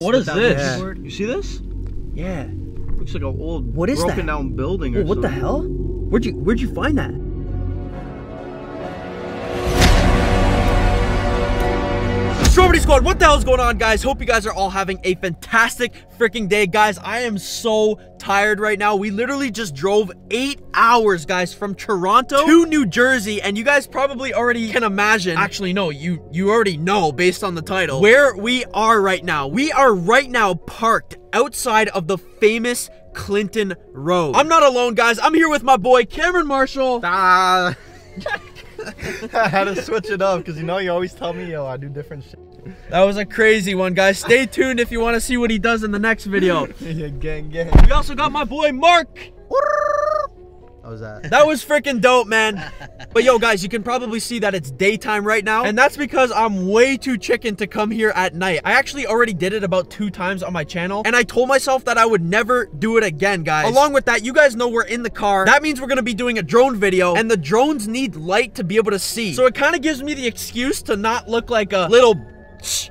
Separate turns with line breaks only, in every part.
What is this?
password.
You see this?
Yeah.
Looks like an old
What is
broken
that?
down building or
Oh, what the hell? Where'd you Where'd you find that? Stromedy Squad, what the hell is going on, guys? Hope you guys are all having a fantastic freaking day. Guys, I am so tired right now. We literally just drove eight hours, guys, from Toronto to New Jersey, and you guys probably already can imagine. Actually, no, you, you already know based on the title where we are right now. We are right now parked outside of the famous Clinton Road. I'm not alone, guys. I'm here with my boy, Cameron Marshall.
Ah. I had to switch it up because you know you always tell me, yo, I do different shit.
That was a crazy one, guys. Stay tuned if you want to see what he does in the next video.
yeah, gang, gang.
We also got my boy Mark.
How was that?
That was freaking dope, man. But yo, guys, you can probably see that it's daytime right now. And that's because I'm way too chicken to come here at night. I actually already did it about two times on my channel. And I told myself that I would never do it again, guys. Along with that, you guys know we're in the car. That means we're going to be doing a drone video. And the drones need light to be able to see. So it kind of gives me the excuse to not look like a little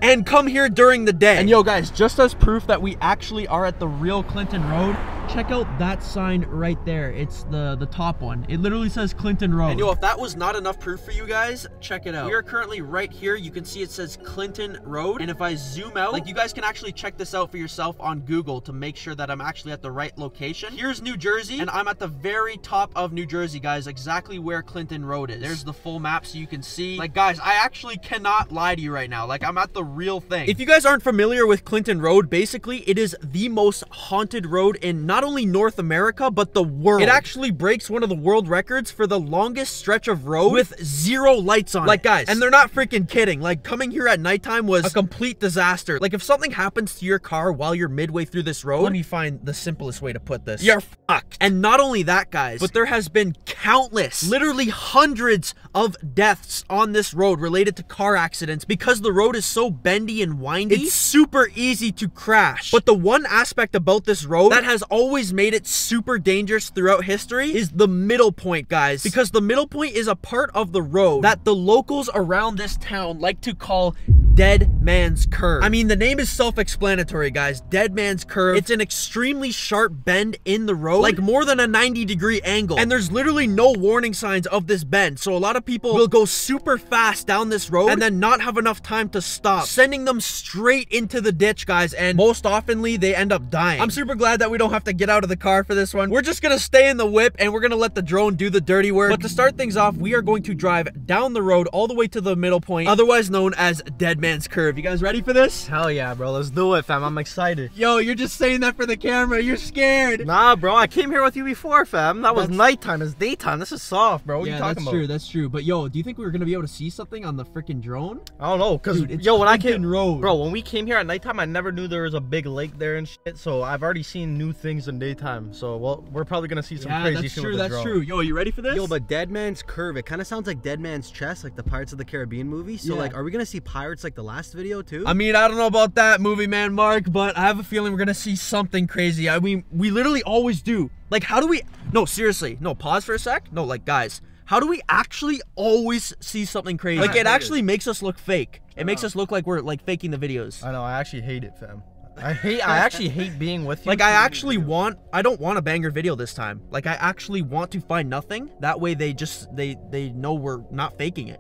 and come here during the day. And yo guys, just as proof that we actually are at the real Clinton Road, check out that sign right there. It's the the top one. It literally says Clinton Road. And yo, if that was not enough proof for you guys, check it out. We are currently right here. You can see it says Clinton Road. And if I zoom out, like you guys can actually check this out for yourself on Google to make sure that I'm actually at the right location. Here's New Jersey, and I'm at the very top of New Jersey, guys, exactly where Clinton Road is. There's the full map so you can see. Like guys, I actually cannot lie to you right now. Like I'm at the real thing. If you guys aren't familiar with Clinton Road, basically it is the most haunted road in not only North America, but the world. It actually breaks one of the world records for the longest stretch of road with zero lights on Like guys, and they're not freaking kidding. Like coming here at nighttime was a complete disaster. Like if something happens to your car while you're midway through this road, let me find the simplest way to put this. You're fucked. And not only that, guys, but there has been countless, literally hundreds of deaths on this road related to car accidents because the road is so bendy and windy. It's super easy to crash. But the one aspect about this road that has always made it super dangerous throughout history is the middle point, guys. Because the middle point is a part of the road that the locals around this town like to call Dead Man's Curve. I mean, the name is self-explanatory, guys. Dead Man's Curve. It's an extremely sharp bend in the road, like more than a 90 degree angle. And there's literally no warning signs of this bend. So a lot of people will go super fast down this road and then not have enough time to stop, sending them straight into the ditch, guys. And most oftenly, they end up dying. I'm super glad that we don't have to get out of the car for this one. We're just gonna stay in the whip and we're gonna let the drone do the dirty work. But to start things off, we are going to drive down the road all the way to the middle point, otherwise known as Dead Curve. You guys ready for this?
Hell yeah, bro. Let's do it, fam. I'm excited.
Yo, you're just saying that for the camera. You're scared.
Nah, bro. I came here with you before, fam. That was
That's-
nighttime. It's daytime. This is soft, bro. What
yeah,
you talking
that's
about?
true. That's true. But yo, do you think we were gonna be able to see something on the freaking drone?
I don't know, cause
Dude, it's
yo, when I came,
Road.
bro, when we came here at nighttime, I never knew there was a big lake there and shit. So I've already seen new things in daytime. So well, we're probably gonna see some
yeah,
crazy
that's
shit
true.
with the
That's
drone.
true. Yo, you ready for this?
Yo, but Dead Man's Curve, it kind of sounds like Dead Man's Chest, like the Pirates of the Caribbean movie. So,
Yeah.
like, are we gonna see pirates like the last video too?
I mean, I don't know about that movie, man, Mark, but I have a feeling we're gonna see something crazy. I mean, we literally always do. Like, how do we? No, seriously. No, pause for a sec. No, like, guys, how do we actually always see something crazy? Like, it actually makes us look fake. It makes us look like we're like faking the videos.
I know. I actually hate it, fam. I hate. I actually hate being with you.
Like I actually want I don't want a banger video this time. Like I actually want to find nothing. That way they just they they know we're not faking it.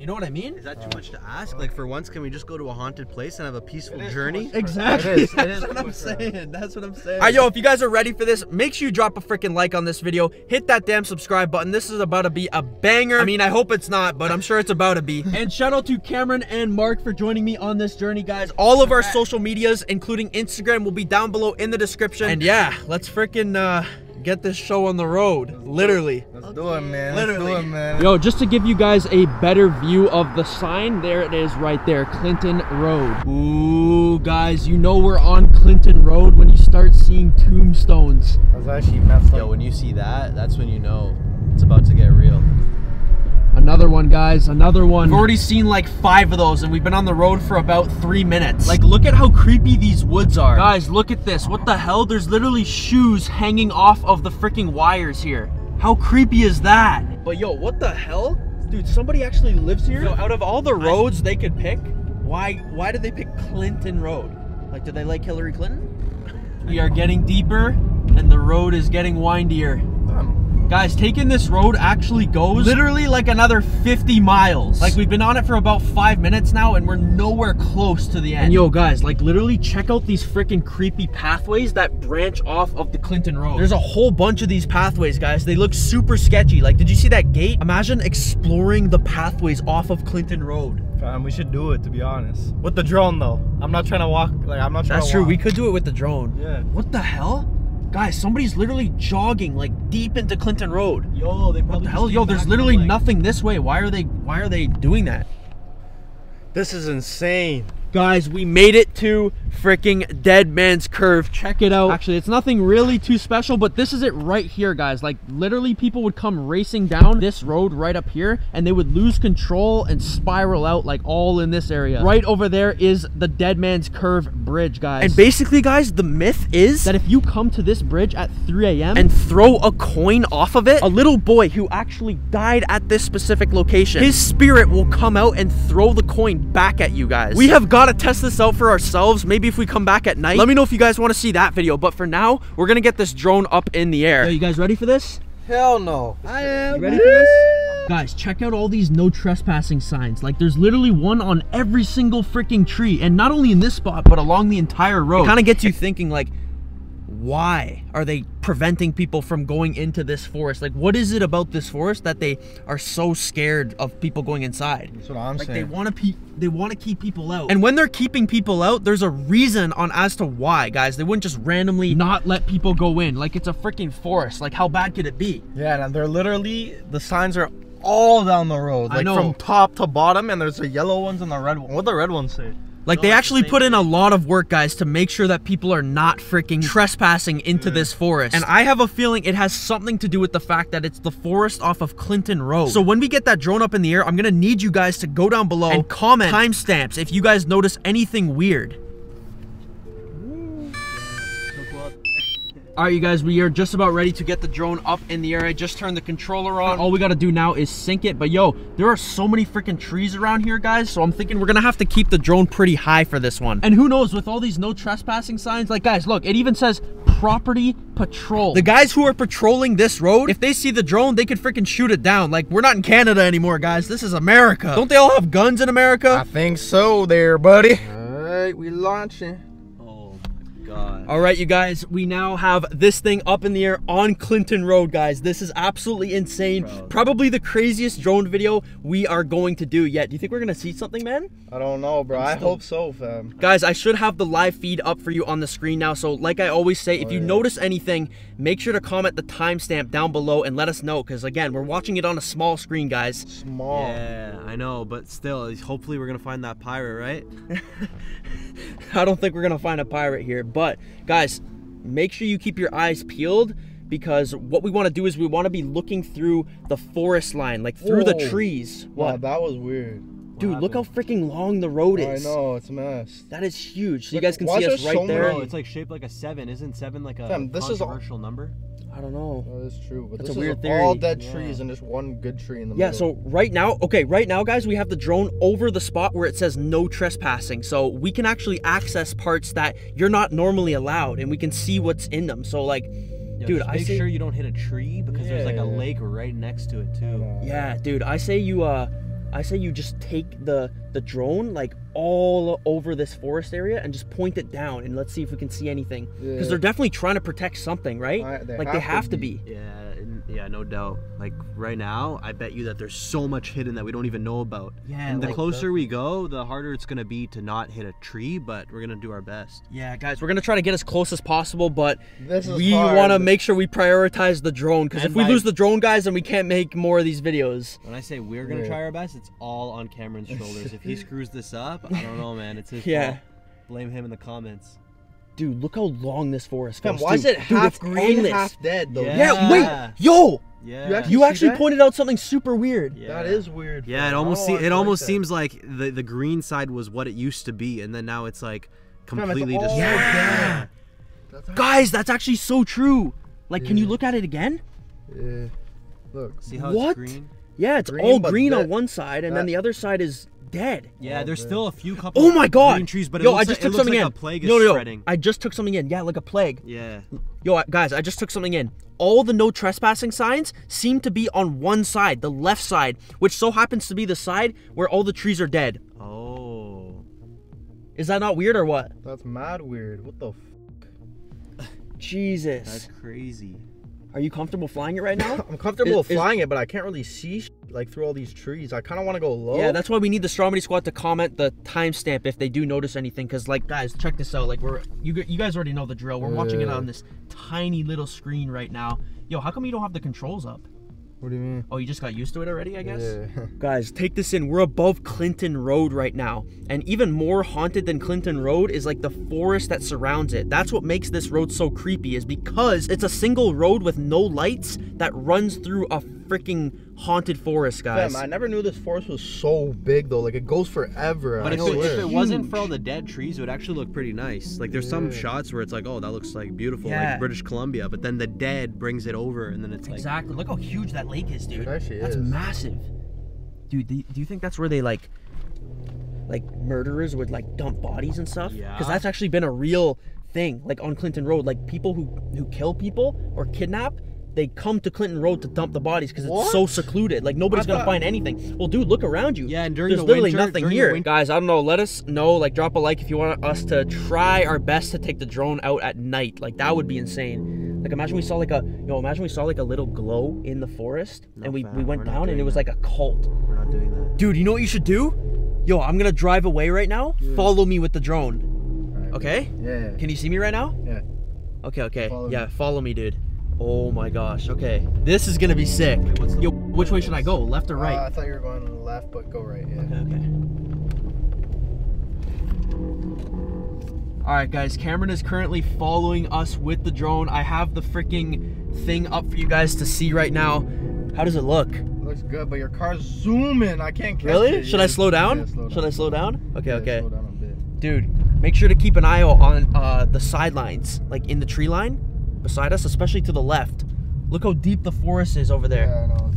You know what I mean?
Is that too much to ask? Like, for once, can we just go to a haunted place and have a peaceful journey?
Exactly.
It is, it
That's what I'm
too much, bro.
saying. That's what I'm saying. Alright, yo, if you guys are ready for this, make sure you drop a freaking like on this video. Hit that damn subscribe button. This is about to be a banger. I mean, I hope it's not, but I'm sure it's about to be. and shout out to Cameron and Mark for joining me on this journey, guys. All of our social medias, including Instagram, will be down below in the description. And yeah, let's freaking uh, get this show on the road. Literally.
Let's do it, man.
Literally.
Let's do it, man.
Yo, just to give you guys a better view of the sign, there it is right there, Clinton Road. Ooh, guys, you know we're on Clinton Road when you start seeing tombstones.
That's actually messed up.
Yo, when you see that, that's when you know it's about to get real.
Another one, guys, another one. We've already seen like five of those, and we've been on the road for about three minutes. Like, look at how creepy these woods are. Guys, look at this. What the hell? There's literally shoes hanging off of the freaking wires here. How creepy is that? But yo, what the hell? Dude, somebody actually lives here? Yo, out of all the roads they could pick, why why did they pick Clinton Road? Like, do they like Hillary Clinton? We are getting deeper, and the road is getting windier.
Um,
Guys, taking this road actually goes literally like another 50 miles. Like we've been on it for about five minutes now and we're nowhere close to the end. And yo guys, like literally check out these freaking creepy pathways that branch off of the Clinton Road. There's a whole bunch of these pathways, guys. They look super sketchy. Like, did you see that gate? Imagine exploring the pathways off of Clinton Road.
fam, we should do it to be honest. With the drone though. I'm not trying to walk. Like I'm not trying
That's
to
true.
walk.
We could do it with the drone.
Yeah.
What the hell? Guys, somebody's literally jogging like deep into Clinton Road.
Yo, they
What the hell? Yo, there's literally nothing this way. Why are they why are they doing that?
This is insane.
Guys, we made it to freaking Dead Man's Curve. Check it out. Actually, it's nothing really too special, but this is it right here, guys. Like, literally, people would come racing down this road right up here, and they would lose control and spiral out, like, all in this area. Right over there is the Dead Man's Curve Bridge, guys. And basically, guys, the myth is that if you come to this bridge at 3 a.m. and throw a coin off of it, a little boy who actually died at this specific location, his spirit will come out and throw the coin back at you guys. We have got to test this out for ourselves. Maybe if we come back at night. Let me know if you guys want to see that video. But for now, we're going to get this drone up in the air. Are you guys ready for this?
Hell no.
I am.
You ready for this? Guys, check out all these no trespassing signs. Like, there's literally one on every single freaking tree. And not only in this spot, but along the entire road. It kind of gets you thinking, like, why are they preventing people from going into this forest? Like, what is it about this forest that they are so scared of people going inside?
That's what I'm
Like they want to pe- they want to keep people out. And when they're keeping people out, there's a reason on as to why, guys. They wouldn't just randomly not let people go in. Like it's a freaking forest. Like how bad could it be?
yeah, and they're literally the signs are all down the road,
I
like
know.
from top to bottom, and there's the yellow ones and the red one. What the red ones say?
Like they actually put in a lot of work, guys, to make sure that people are not freaking trespassing into this forest. And I have a feeling it has something to do with the fact that it's the forest off of Clinton Road. So when we get that drone up in the air, I'm gonna need you guys to go down below and comment timestamps if you guys notice anything weird. All right, you guys, we are just about ready to get the drone up in the air. I just turned the controller on. All we gotta do now is sync it. But yo, there are so many freaking trees around here, guys. So I'm thinking we're gonna have to keep the drone pretty high for this one. And who knows, with all these no trespassing signs, like guys, look, it even says property patrol. The guys who are patrolling this road, if they see the drone, they could freaking shoot it down. Like, we're not in Canada anymore, guys. This is America. Don't they all have guns in America?
I think so, there, buddy. All right, we launching.
Oh my god.
All right, you guys, we now have this thing up in the air on Clinton Road, guys. This is absolutely insane.
Bro.
Probably the craziest drone video we are going to do yet. Do you think we're gonna see something, man?
I don't know, bro. I
still-
hope so, fam.
Guys, I should have the live feed up for you on the screen now. So, like I always say, if
Oh,
you
yeah.
notice anything, make sure to comment the timestamp down below and let us know. Because again, we're watching it on a small screen, guys.
Small.
Yeah, I know, but still, hopefully we're gonna find that pirate, right?
I don't think we're gonna find a pirate here, but guys, make sure you keep your eyes peeled because what we want to do is we want to be looking through the forest line, like through the
Whoa.
trees.
Wow,
What,
that was weird.
dude? Look how freaking long the road is.
I know, it's a mess.
That is huge. So you guys can see
is
us
there
right
so
there.
many-
Bro, it's like shaped like a seven. Isn't seven like a
Fam, this is all-
controversial number?
I don't know.
That is true, but
That's
this
a weird
is
theory.
all dead
Yeah.
trees and just one good tree in the
Yeah,
middle.
so right now, okay, right now, guys, we have the drone over the spot where it says no trespassing. So we can actually access parts that you're not normally allowed and we can see what's in them. So, like,
Yo,
dude,
just
I
make
say,
sure you don't hit a tree because there's like a
Yeah.
lake right next to it too.
yeah, dude, I say you, uh, I say you just take the the drone like all over this forest area and just point it down and let's see if we can see anything because
Yeah.
they're definitely trying to protect something, right?
I- they
like they
have
have
to
to be.
be.
Yeah, and- yeah, no doubt. Like right now, I bet you that there's so much hidden that we don't even know about.
Yeah,
And the
like-
closer we go, the harder it's gonna be to not hit a tree, but we're gonna do our best.
Yeah, guys, we're gonna try to get as close as possible, but
This
we
hard.
want to make sure we prioritize the drone because if we
by-
lose the drone, guys, then we can't make more of these videos.
When I say we're gonna
Yeah.
try our best, it's all on Cameron's shoulders. if he screws this up, I don't know, man. It's his
Yeah.
fault. Blame him in the comments.
Dude, look how long this forest
Fam,
goes.
why is it
Dude,
half green,
endless.
half dead though?
Yeah.
Yeah, wait, yo,
Yeah.
You actually-
you actually pointed out something super weird.
yeah.
That is weird.
Yeah,
fam.
Oh,
it
almost
don't
se- it
to
almost
like that.
seems like the the green side was what it used to be, and then now it's like
Fam, it's
completely
all
just
Yeah.
That's how-
Guys, that's actually so true. Like, can you look at it again?
Yeah. Look.
See how
What?
it's green?
Yeah, it's
Green,
all green on one side, and then the other side is dead.
Yeah,
Oh,
there's
man.
still a few couple.
Oh my god!
green trees, but it
Yo,
looks
I just
like, it
took
looks
something
like
in.
A plague is
no, no, no.
spreading.
I just took something in. Yeah, like a plague.
Yeah.
Yo, guys, I just took something in. All the no trespassing signs seem to be on one side, the left side, which so happens to be the side where all the trees are dead.
Oh.
Is that not weird or what?
That's mad weird. What the? F-
Jesus.
That's crazy.
Are you comfortable flying it right now?
I'm comfortable
Is- is-
flying it, but I can't really see sh- like through all these trees. I kind of want to go low.
Yeah, that's why we need the Stromedy Squad to comment the timestamp if they do notice anything. Cause like, guys, check this out. Like, we're you you guys already know the drill. We're watching it on this tiny little screen right now. Yo, how come you don't have the controls up?
What do you mean?
Oh, you just got used to it already, I guess.
Yeah.
Guys, take this in. We're above Clinton Road right now. And even more haunted than Clinton Road is like the forest that surrounds it. That's what makes this road so creepy, is because it's a single road with no lights that runs through a freaking haunted forest, guys.
Fam, I never knew this forest was so big though. Like it goes forever.
But
I
if it, if it wasn't for all the dead trees, it would actually look pretty nice. Like there's some shots where it's like, oh, that looks like beautiful,
Yeah.
like British Columbia. But then the dead brings it over, and then it's like,
Exactly. Look how huge that lake is, dude.
It actually
that's
is.
massive. Dude, do do you think that's where they like like murderers would like dump bodies and stuff?
Yeah.
Because that's actually been a real thing, like on Clinton Road. Like people who who kill people or kidnap, they come to Clinton Road to dump the bodies because it's so secluded. Like nobody's
I
gonna find anything. Well, dude, look around you.
Yeah, and during
there's
the
literally
winter-
nothing
during the
here.
win-
Guys, I don't know. Let us know. Like, drop a like if you want us to try our best to take the drone out at night. Like that would be insane. Like imagine we saw like a you know imagine we saw like a little glow in the forest,
No,
and we,
fam,
we went
we're
down and it was
that.
like a cult.
we're not doing that.
Dude, you know what you should do? Yo, I'm gonna drive away right now. Follow me with the drone.
Alright.
Okay?
Yeah.
Can you see me right now?
Yeah.
Okay, okay.
Follow me.
yeah, follow me, dude. Oh my gosh. Okay, this is gonna be sick. Yo, which way should I go? Left or right?
Uh, I thought you were going left, but go right. Yeah.
Okay, okay. All right, guys. Cameron is currently following us with the drone. I have the freaking thing up for you guys to see right now. How does it look?
Looks good, but your car's zooming. I can't catch
Really?
it.
Should
Yeah,
I slow down?
Yeah, slow
Should I slow down? Okay,
Yeah,
okay.
Slow down a bit.
Dude, make sure to keep an eye out on uh, the sidelines, like in the tree line beside us, especially to the left. Look how deep the forest is over there.
Yeah, I know.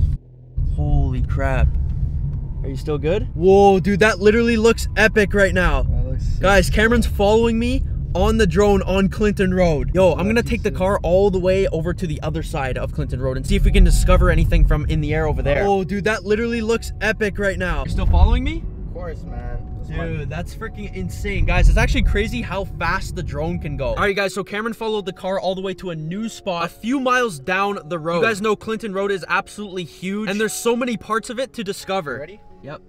Holy crap. Are you still good? Whoa, dude, that literally looks epic right now.
that looks sick.
Guys, Cameron's following me on the drone on Clinton Road. Yo, I'm gonna take the car all the way over to the other side of Clinton Road and see if we can discover anything from in the air over there. Oh, dude, that literally looks epic right now. You still following me?
Of course, man.
Dude, that's freaking insane. Guys, it's actually crazy how fast the drone can go. All right, guys, so Cameron followed the car all the way to a new spot a few miles down the road. You guys know Clinton Road is absolutely huge, and there's so many parts of it to discover.
Ready?
Yep.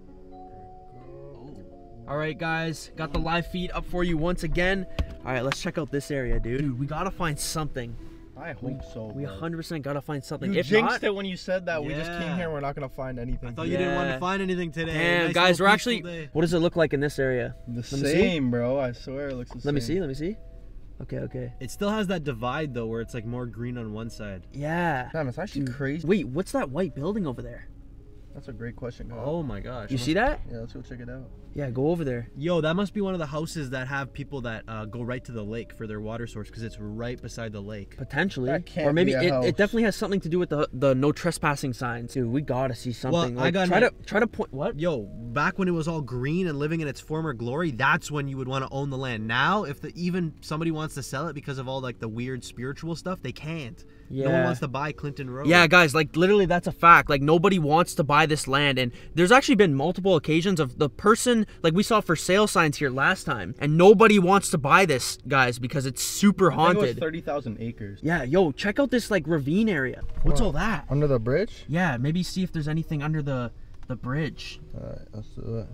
All right, guys, got the live feed up for you once again. All right, let's check out this area, dude. Dude, we gotta find something.
I hope so.
We
bro.
100% gotta find something.
You
if
jinxed
not,
it when you said that. We just came
Yeah.
here. We're not gonna find anything.
I thought you didn't want to find anything today.
damn,
Nice
guys, we're actually.
day.
What does it look like in this area?
the
me see.
same, bro. I swear it looks the same.
Let me see. Let me see. Okay, okay.
It still has that divide though, where it's like more green on one side.
Yeah.
Damn, it's actually
Dude.
crazy.
Wait, what's that white building over there?
That's a great question. Kyle.
Oh my gosh.
You see that?
Yeah, let's go check it out.
Yeah, go over there.
Yo, that must be one of the houses that have people that uh, go right to the lake for their water source because it's right beside the lake.
Potentially.
That can't
or maybe
be a
it,
house.
it definitely has something to do with the the no trespassing signs. Dude, we gotta see something.
I
like,
got
try
my-
to try to point what?
Yo, back when it was all green and living in its former glory, that's when you would want to own the land. Now, if the, even somebody wants to sell it because of all like the weird spiritual stuff, they can't. No one
Yeah.
wants to buy Clinton Road.
Yeah, guys, like literally that's a fact. Like nobody wants to buy this land and there's actually been multiple occasions of the person like we saw for sale signs here last time and nobody wants to buy this, guys, because it's super
I think it was
haunted.
thirty thousand acres.
Yeah, yo, check out this like ravine area. What's
What?
all that?
Under the bridge.
Yeah, maybe see if there's anything under the the bridge.
Alright, let's do it.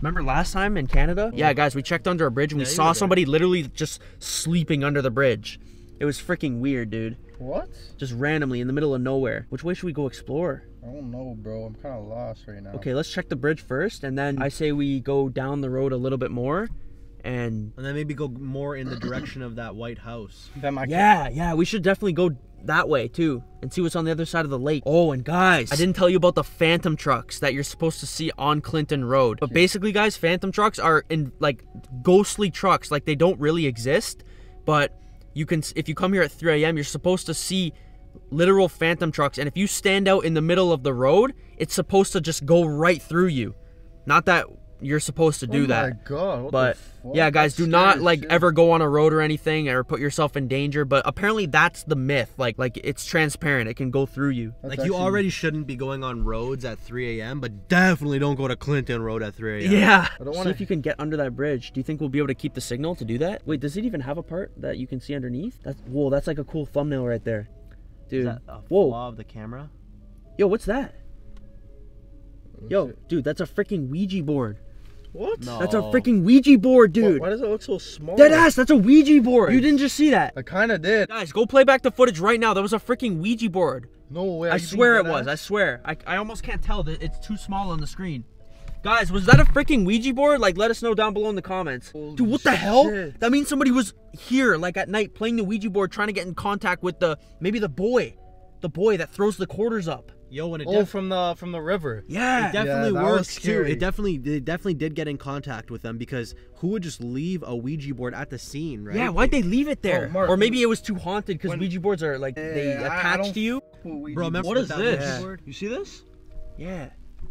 Remember last time in Canada? Yeah, guys, we checked under a bridge and we
Yeah, you
saw somebody literally just sleeping under the bridge. It was freaking weird, dude.
What?
Just randomly in the middle of nowhere. Which way should we go explore?
I don't know, bro. I'm kind of lost right now.
Okay, let's check the bridge first, and then I say we go down the road a little bit more, and
And then maybe go more in the direction of that white house.
Fam, I can't-
yeah, yeah, we should definitely go that way too, and see what's on the other side of the lake. Oh, and guys, I didn't tell you about the phantom trucks that you're supposed to see on Clinton Road. But basically, guys, phantom trucks are in like ghostly trucks, like they don't really exist, but you can if you come here at 3 a.m., you're supposed to see literal phantom trucks. And if you stand out in the middle of the road, it's supposed to just go right through you. Not that you're supposed to do
oh
that.
my god. what the
But
fuck?
yeah, guys,
That's
do not like
shit.
ever go on a road or anything or put yourself in danger. But apparently that's the myth. Like like it's transparent. It can go through you.
That's
like you already shouldn't be going on roads at 3 a.m., but definitely don't go to Clinton Road at 3 a.m.
Yeah.
I don't
See
wanna-
if you can get under that bridge. Do you think we'll be able to keep the signal to do that? Wait, does it even have a part that you can see underneath? That's whoa, that's like a cool thumbnail right there. Dude. Whoa.
flaw of the camera?
Yo, what's that?
Oh,
Yo,
shit.
dude, that's a freaking Ouija board.
What?
No.
That's a freaking Ouija board,
Why-
dude.
Why does it look so small?
Dead ass, that's a Ouija board. You didn't just see that.
I kind of did.
Guys, go play back the footage right now. That was a freaking Ouija board.
No way.
I
are you being
swear it
dead
was. I swear. I, I almost can't tell that it's too small on the screen. Guys, was that a freaking Ouija board? Like, let us know down below in the comments.
Holy
Dude, what the hell? That means somebody was here, like at night, playing the Ouija board, trying to get in contact with the maybe the boy, the boy that throws the quarters up.
Yo, and it,
Oh,
def-
from the from the river.
Yeah.
it definitely
that was
works too. It definitely, they definitely did get in contact with them because who would just leave a Ouija board at the scene, right?
Yeah, why'd they leave it oh, there?
Oh, Mark,
or maybe it was too haunted because Ouija boards are like they
Yeah, I- I
attach to you.
Bro, remember
what is
that
this?
Ouija board?
You see this?
Yeah.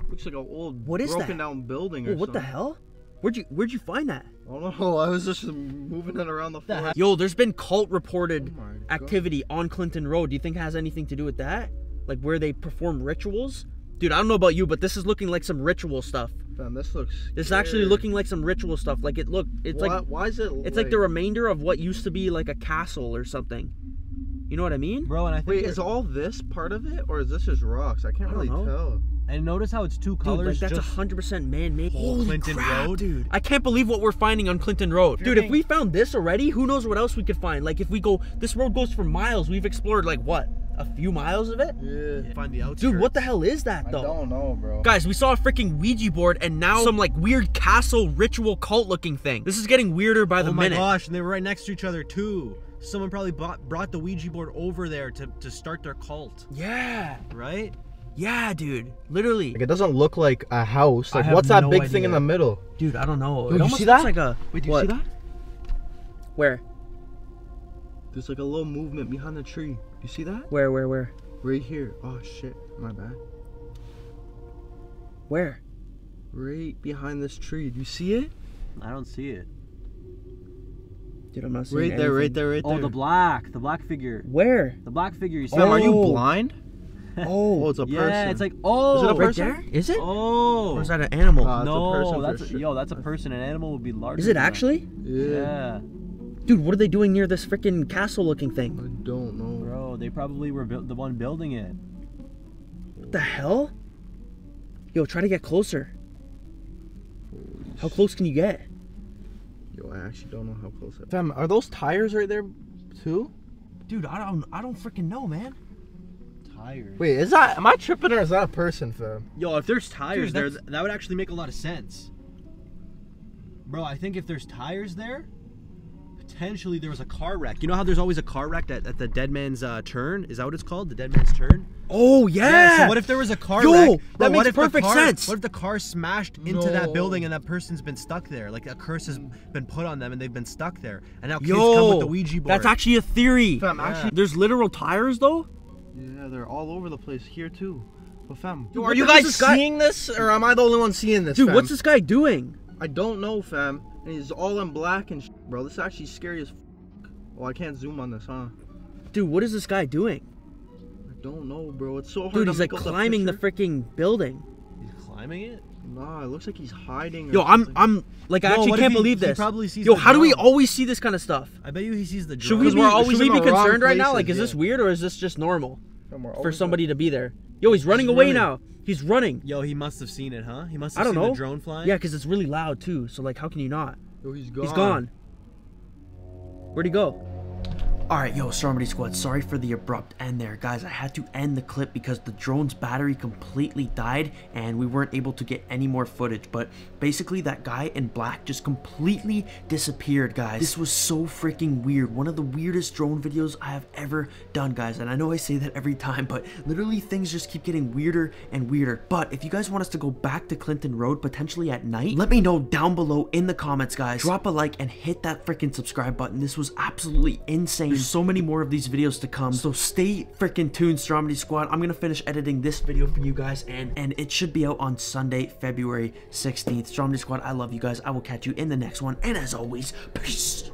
Looks like an old
What is
broken
that?
down building or
Oh, what the hell? Where'd you Where'd you find that?
I don't know. I was just moving it around the floor.
Yo, there's been cult reported
Oh
activity on Clinton Road. Do you think it has anything to do with that? Like where they perform rituals? Dude, I don't know about you, but this is looking like some ritual stuff.
Fam, this looks.
This is actually looking like some ritual stuff. Like it look, it's
why,
like
why is it?
it's like the remainder of what used to be like a castle or something. You know what I mean?
Bro, and I think
Wait,
it-
is all this part of it, or is this just rocks? I can't
I
really
know.
tell.
And notice how it's two
Dude,
colors.
like that's
just
hundred percent man-made.
whole
Holy
Clinton
crap,
Road?
dude! I can't believe what we're finding on Clinton Road, dude. If we found this already, who knows what else we could find? Like if we go, this road goes for miles. We've explored like what, a few miles of it?
Yeah.
find the outskirts.
Dude, what the hell is that though?
I don't know, bro.
Guys, we saw a freaking Ouija board and now some like weird castle ritual cult looking thing. This is getting weirder by the minute.
oh my
minute.
gosh, and they were right next to each other too. Someone probably bought, brought the Ouija board over there to, to start their cult,
Yeah.
right?
Yeah, dude. Literally.
Like it doesn't look like a house. Like what's that
no
big thing in the middle?
Dude, I don't know.
Dude,
it
you
almost
see
looks
that?
like a
Wait, do
what?
you see that?
Where?
There's like a little movement behind the tree. You see that?
Where, where, where?
Right here. Oh shit, my bad.
Where?
Right behind this tree. Do you see it?
I don't see it.
Dude, I'm not seeing
Right there, right there, right oh, there.
Oh, the black, the black figure,
Where?
the black figure. You see?
Fam, are you
Oh.
blind?
Oh,
Oh, it's a person.
yeah, it's like oh,
Is it a oh,
right
person?
there? Is it?
Oh,
Or is that an animal?
Nah, it's a
no,
person for
that's
sure.
yo, that's a person. An animal would be larger.
is it actually?
Yeah.
Yeah,
Dude, what are they doing near this freaking castle looking thing?
I don't know.
bro, they probably were built, the one building it.
What the hell? Yo, try to get closer. How close can you get?
Yo, I actually don't know how close. I... Fam, are those tires right there, too?
Dude, I don't I don't freaking know, man.
Tires.
Wait, is that? Am I tripping or is that a person, fam?
Yo, if there's tires
Dude,
there,
that's-
that would actually make a lot of sense. Bro, I think if there's tires there, potentially there was a car wreck. You know how there's always a car wreck at, at the dead man's uh, turn? Is that what it's called? The dead man's turn?
Oh yeah.
So what if there was a car
Yo,
wreck?
that
Bro,
makes
what if
perfect
car-
sense.
What if the car smashed into that building and that person's been stuck there? Like a curse has been put on them and they've been stuck there. And now kids
Yo,
come with the Ouija board.
that's actually a theory.
Fam, actually.
There's literal tires though.
Yeah, they're all over the place here too. But fam,
Dude,
are you guys
this guy-
seeing this, or am I the only one seeing this?
Dude,
fam?
what's this guy doing?
I don't know, fam. And he's all in black and sh- bro. This is actually scary as. F- oh, I can't zoom on this, huh?
Dude, what is this guy doing?
I don't know, bro. It's so hard. To do this.
Dude,
to
he's like
make out
climbing the freaking building.
He's climbing it?
Nah, it looks like he's hiding.
Yo, I'm
something.
I'm like I
No,
actually can't
he-
believe
he
this.
probably sees
Yo,
the
how do we always see this kind of stuff?
I bet you he sees the drone.
Should we
Because
be,
we're
should
always
we
in
be
the wrong
concerned right now? Like, is
yeah.
this weird or is this just normal for
always
somebody to be there? Yo, he's running
He's
away
running.
now. He's running.
Yo, he must have seen it, huh? He must Have I
don't
seen
know.
the drone flying.
Yeah, because it's really loud too. So like, how can you not?
Yo, he's gone.
He's gone. Where'd he go? Alright, yo, Stromedy Squad, sorry for the abrupt end there. Guys, I had to end the clip because the drone's battery completely died and we weren't able to get any more footage. But basically, that guy in black just completely disappeared, guys. This was so freaking weird. One of the weirdest drone videos I have ever done, guys. And I know I say that every time, but literally things just keep getting weirder and weirder. But if you guys want us to go back to Clinton Road potentially at night, let me know down below in the comments, guys. Drop a like and hit that freaking subscribe button. This was absolutely insane. There's So many more of these videos to come. So stay freaking tuned, Stromedy Squad. I'm gonna finish editing this video for you guys, and and it should be out on Sunday, February 16th. Stromedy Squad, I love you guys. I will catch you in the next one, and as always, peace.